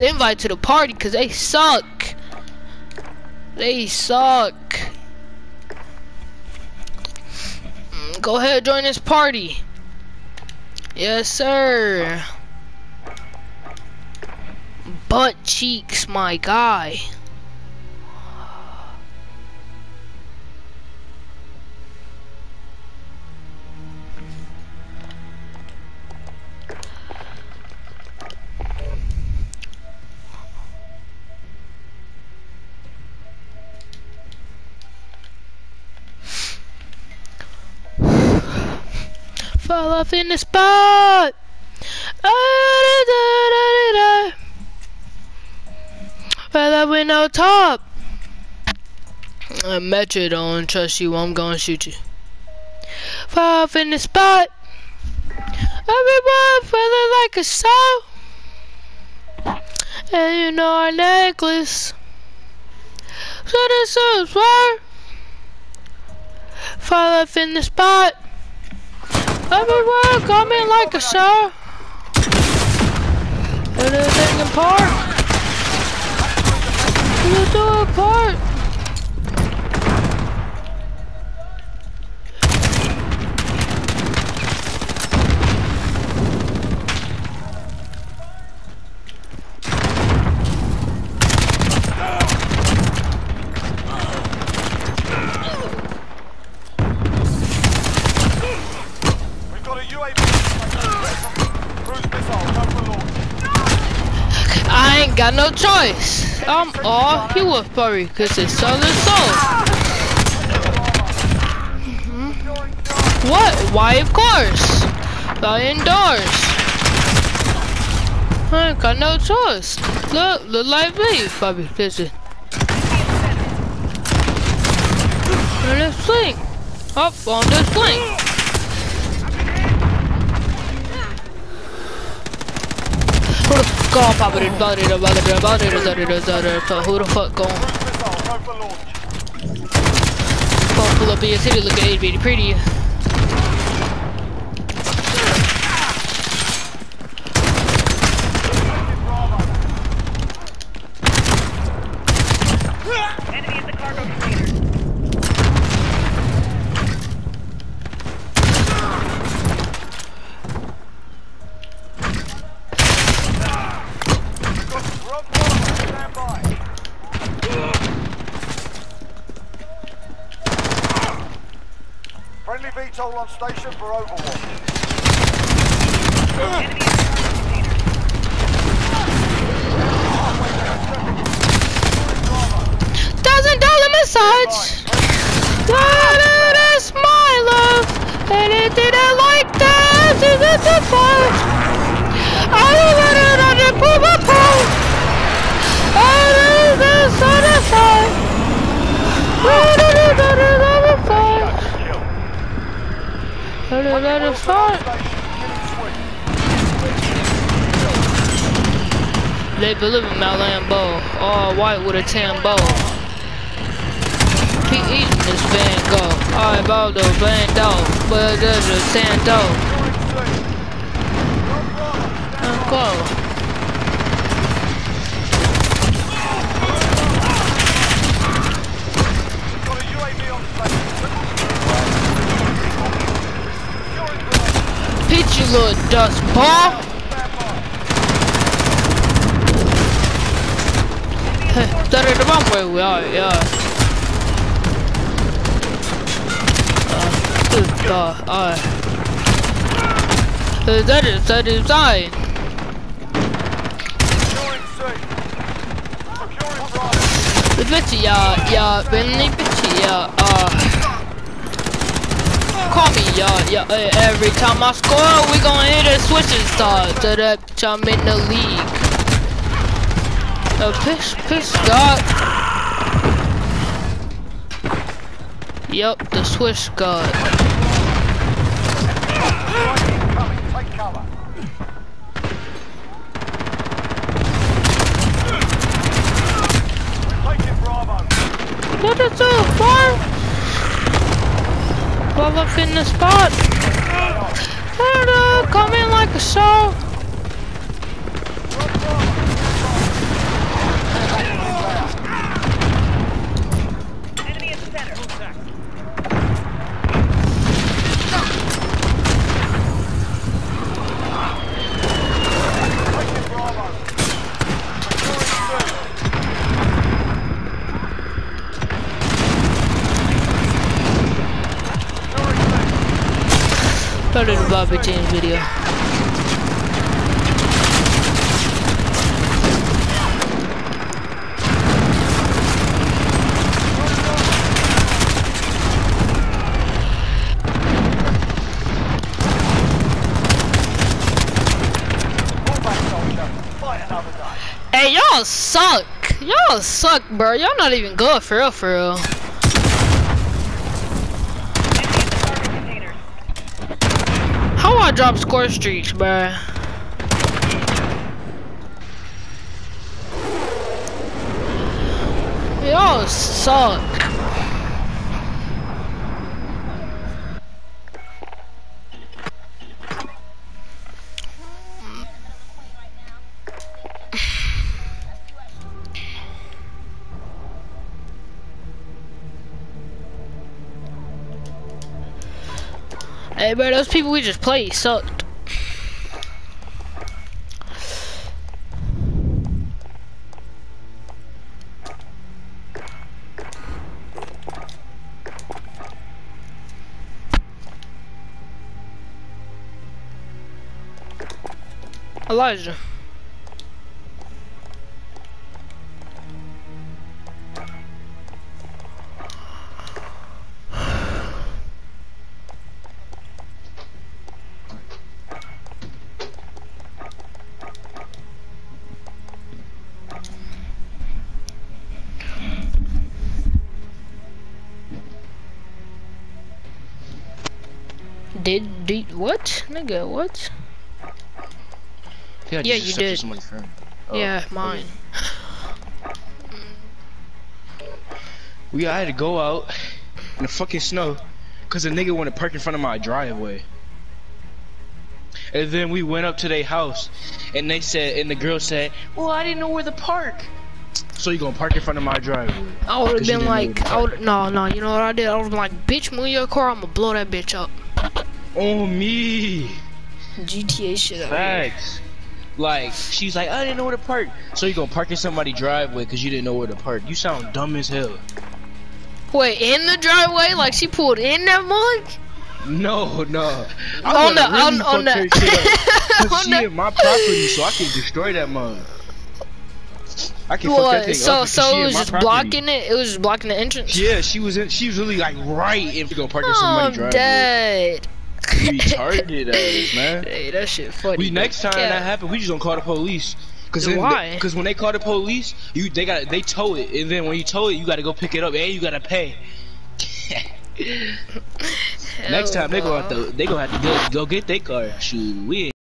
invite to the party because they suck. They suck. Mm, Go ahead, join this party. Yes, sir. Butt cheeks, my guy. Off in the spot. Fell up with no top. I met you, don't trust you, I'm gonna shoot you. Fall off in the spot. Everyone feeling like a soul. And you know our necklace. So this is where. Fall off in the spot. Everyone coming like a show. Everything apart. You do apart. We've got a UAV. Cruise missile, go for launch. I ain't got no choice. Um, I'm all he was furry cause it's Southern Soul. What? Why of course? I indoors. I ain't got no choice. Look, look like me, Bobby. Listen. On this flank. Up on this fuck Papa? Who the fuck gone? Cruise missile, go for launch. Phone pull up your city, look at 80 pretty. On station for overwatch. Thousand dollar massage! That is my love! And it didn't like That on the! They believe in my Lambo, oh, all white with a tan bow. Keep eating this Van Gogh. I bought the Van Gogh, but there's a Sando. Van Gogh. Got a UAV on station. Securing Bravo. Pitch by. Hey, that is the wrong way we are, yeah. Uh, good God, alright. Uh, that is, that is I. Securing C. Securing Bravo. The bitch, yeah, yeah, Bentley bitch, yeah, uh. Call me, yeah, yeah, uh, every time I score, we gon' hit a switching star. To I'm in the league. A piss, piss, God. Yup, the Swiss God. What is it, far? Well, up in the spot. Hello, come in like a show. Started a Bobby James video. Hey, y'all suck. Y'all suck, bro. Y'all not even good for real, for real. I drop score streaks, bro? Y'all suck. Hey, bro, those people we just played sucked. Elijah. Did, did what? Nigga, what? Yeah, Yeah, you did. Oh, yeah, mine. We I had to go out in the fucking snow because a nigga wanted to park in front of my driveway. And then we went up to their house and they said, and the girl said, well, I didn't know where to park. So you gonna park in front of my driveway? I would have been like, I would, no, no, you know what I did? I was like, bitch, move your car, I'm gonna blow that bitch up. On me. GTA shit. Facts. Like, she's like, I didn't know where to park. So you gonna park in somebody's driveway because you didn't know where to park. You sound dumb as hell. Wait, in the driveway? Like she pulled in that mug? No, no. On I the- wanna really on- on the- her shit up. 'Cause on she the- in my property, so I can destroy that mug. I can fuck that So, up because so it was just property. blocking it? It was just blocking the entrance? Yeah, she was in. She was really like right if you gonna park in Oh, somebody's I'm driveway. dead. Retarded ass, man. Hey, that shit funny. We next time Yeah. that happen, we just gonna call the police. Cause Then why? Cause when they call the police, you they got they tow it, and then when you tow it, you gotta go pick it up, and you gotta pay. next time they gonna have to they gonna have to go, go get their car. Shoot, we